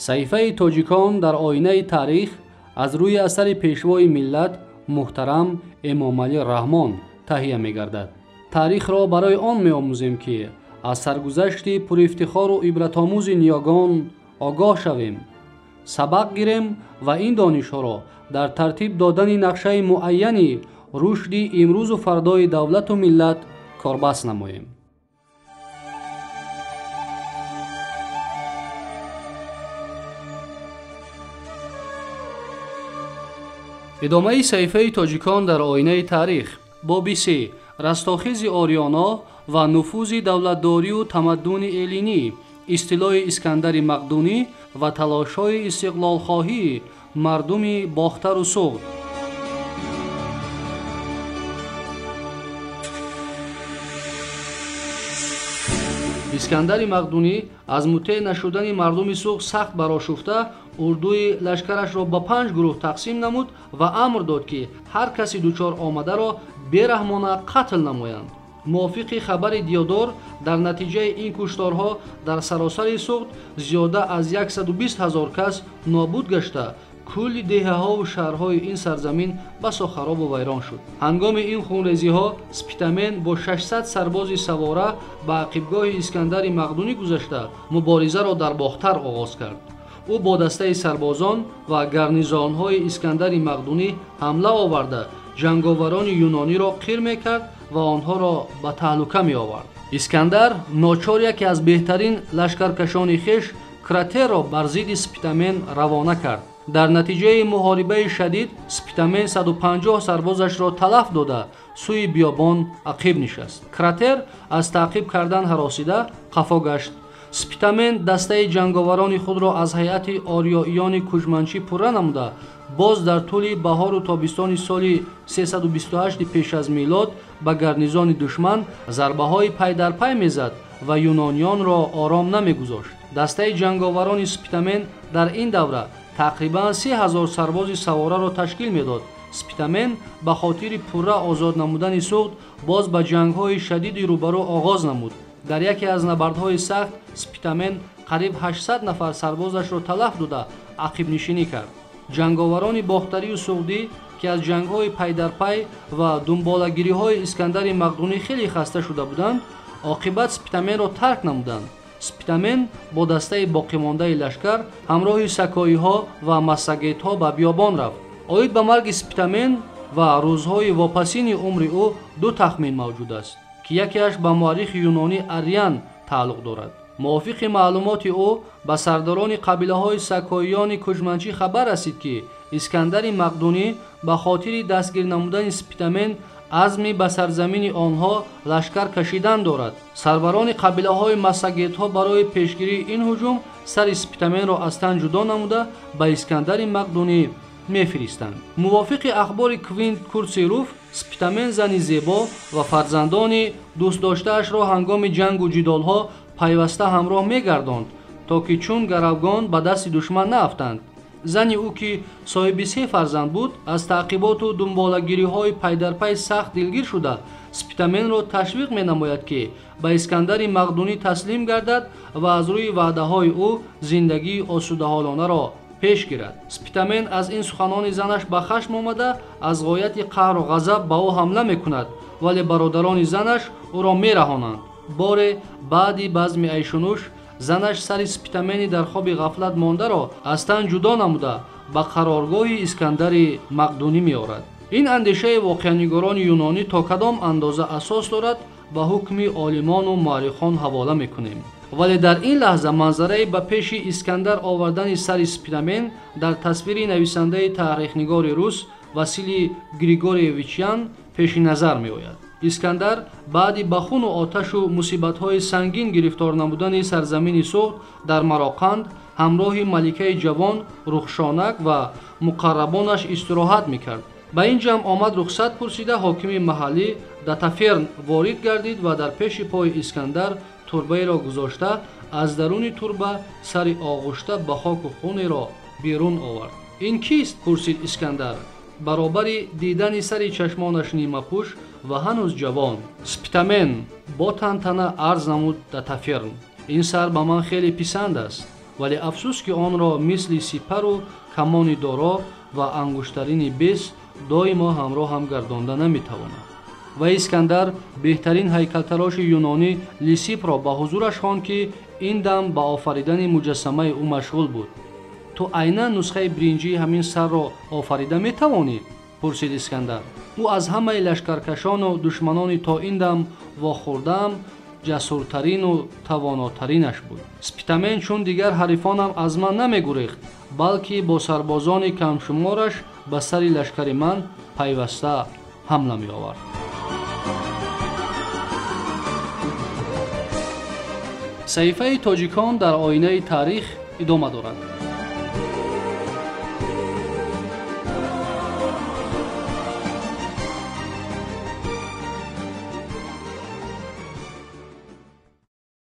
صحیفه تاجیکان در آینه تاریخ از روی اثر پیشوای ملت محترم امام علی رحمان تهیه می گردد. تاریخ را برای آن می آموزیم که از سرگذشت پر افتخار و عبرتآموز نیاگان آگاه شویم. سبق گیریم و این دانش را در ترتیب دادن نقشه معینی رشد امروز و فردای دولت و ملت کاربست نماییم. Идомаи саҳифаи тоҷикон дар оинаи таърих боби се растохизи орёно ва нуфузи давлатдорию тамаддуни элинӣ истилои искандари мақдунӣ ва талошҳои истиқлолхоҳии мардуми бохтару суғд искандари мақдунӣ аз муттеъ нашудани мардуми суғд сахт барошуфта урдуи лашкарашро ба панҷ гурӯҳ тақсим намуд ва амр дод ки ҳар каси дучор омадаро бераҳмона қатл намоянд. Мувофиқи хабари диёдор дар натиҷаи ин кушторҳо дар саросари суғд зиёда аз 120 ҳазор кас нобуд гашта кулли деҳаҳову шаҳрҳои ин сарзамин басо харобу вайрон шуд. ҳангоми ин хунрезиҳо спитамен бо 600 сарбози савора ба ақибгоҳи искандари мақдунӣ гузашта муборизаро дар бохтар оғоз кард. Ӯ бо дастаи сарбозон ва гарнизонҳои искандари мақдунӣ ҳамла оварда ҷанговарони юнониро қир мекард ва онҳоро ба таҳлука меовард. Искандар ночор яке аз беҳтарин лашкаркашони хеш кратерро бар зидди спитамен равона кард дар натиҷаи муҳорибаи шадид спитамен 150 сарбозашро талаф дода сӯи биёбон ақиб нишаст. Кратер аз таъқиб кардан ҳаросида қафо гашт. Спитамен дастаи ҷанговарони худро аз ҳайати ориёиёни кужманчӣ пурра намуда. Боз дар тӯли баҳору тобистони соли 328 пеш аз милод ба гарнизони душман зарбаҳои пайдарпай мезад ва юнонионро ором намегузошт. Дастаи ҷанговарони спитамен дар ин давра тақрибан се ҳазор сарбози савораро ташкил медод. Спитамен ба хотири пурра озод намудани суғд боз ба ҷангҳои шадиди рӯбарӯ оғоз намуд. Дар яке аз набардҳои сахт спитамен қариб 800 нафар сарбозашро талаф дода ақибнишинӣ кард. Ҷанговарони бохтарию суғдӣ ки аз ҷангҳои пайдарпай ва дунболагириҳои искандари мақдунӣ хеле хаста шуда буданд оқибат спитаменро тарк намуданд спитамен бо дастаи боқимондаи лашкар ҳамроҳи сакоиҳо ва массагетҳо ба биёбон рафт. Оид ба марги спитамен ва рӯзҳои вопасини умри ӯ ду тахмин мавҷуд аст ки якеаш ба муаррихи юнонӣ ариян тааллуқ дорад. Мувофиқи маълумоти ӯ ба сардорони қабилаҳои сакоиёни куҷманчӣ хабар расид ки искандари мақдунӣ ба хотири дастгир намудани спитамен азми ба сарзамини онҳо лашкар кашидан дорад. Сарварони қабилаҳои массагетҳо барои пешгирии ин ҳуҷум сари спитаменро аз тан ҷудо намуда ба искандари мақдунӣ мефиристанд. Мувофиқи ахбори квинт курсируф спитамен зани зебо ва фарзандони дӯстдоштаашро ҳангоми ҷангу ҷидолҳо пайваста ҳамроҳ мегардонд то ки чун гаравгон ба дасти душман наафтанд зани ӯ ки соҳиби се фарзанд буд аз таъқиботу дунболагириҳои пайдарпай сахт дилгир шуда. Спитаменро ташвиқ менамояд ки ба искандари мақдунӣ таслим гардад ва аз рӯи ваъдаҳои ӯ зиндагии осудаҳолонаро пеш гирад. Спитамен аз ин суханони занаш ба хашм омада аз ғояти қаҳру ғазаб ба ӯ ҳамла мекунад вале бародарони занаш ӯро мераҳонанд. Боре баъди базми айшунӯш занаш сари спитамени дар хоби ғафлат мондаро аз тан ҷудо намуда ба қароргоҳи искандари мақдунӣ меорад. Ин андешаи воқеанигорони юнонӣ то кадом андоза асос дорад ба ҳукми олимону муаррихон ҳавола мекунем. Вале дар ин лаҳза манзараи ба пеши искандар овардани сари спитамен дар тасвири нависандаи таърихнигори рус васили григорьевичян пеши назар меояд искандар баъди ба хуну оташу мусибатҳои сангин гирифтор намудани сарзамини суғд дар мароқанд ҳамроҳи маликаи ҷавон рухшонак ва муқаррабонаш истироҳат мекард. Ба ин ҷамъ омад рухсат пурсида ҳокими маҳаллӣ датаферн ворид гардид ва дар пеши пои искандар турбаеро гузошта аз даруни турба сари оғӯшта ба хоку хунеро берун овард. Ин кист? пурсид искандар баробари дидани сари чашмонаш нимапӯш ва ҳанӯз ҷавон. Спитамен бо тантана арз намуд датаферн ин сар ба ман хеле писанд аст вале афсӯс ки онро мисли сипару камони доро ва ангуштарини бес доимо ҳамроҳам гардонда наметавонад. Ва искандар беҳтарин ҳайкалтароши юнонӣ лисипро ба ҳузураш хонд ки ин дам ба офаридани муҷассамаи ӯ машғул буд ту айнан нусхаи биринҷии ҳамин сарро офарида метавонӣ? пурсид искандар. Ӯ аз ҳамаи лашкаркашону душманони то ин дам вохӯрдаам ҷасуртарину тавонотаринаш буд. Спитамен чун дигар ҳарифонам аз ман намегурехт балки бо сарбозони камшумораш ба сари лашкари ман пайваста ҳамла меовард. Саҳифаи тоҷикон дар оинаи таърих идома дорад